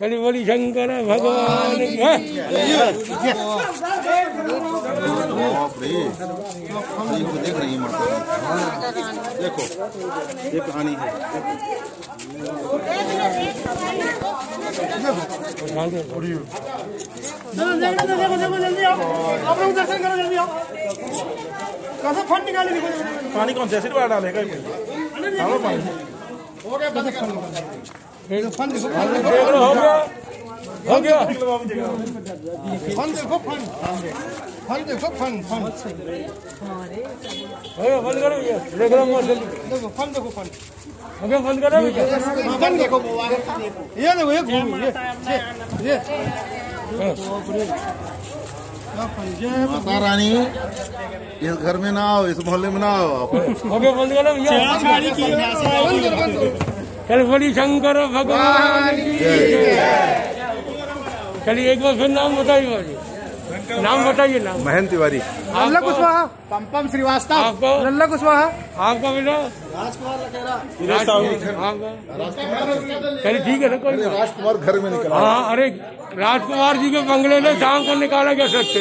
कली बोली शंकर भगवान देख रही है देखो ये कहानी है देखो देखो देखो देखो जल्दी आप लोग दर्शन करो फंड देखो हो गया। हो गया। फंड देखो फंड। फंड देखो फंड। फंड हो गया बंद करो भैया। देख लो मौसम देखो फंड देखो फंड। हो गया बंद करो भैया। फंड देखो ये देखो ये घूम ये ये ये। माता रानी इस घर में ना आओ इस मोहल्ले में ना आओ आप। बड़ी शंकर भगवान चलिए एक बार फिर नाम बताइए नाम बताइए नाम। महेंद्र तिवारी। लल्ला कुशवाहा। पंपम श्रीवास्तव। लल्ला कुशवाहा। आपका बेटा राजकुमार चलिए ठीक है ना कोई राजकुमार घर में निकला। हाँ अरे राजकुमार जी के बंगले में शाम को निकाला गया सत्य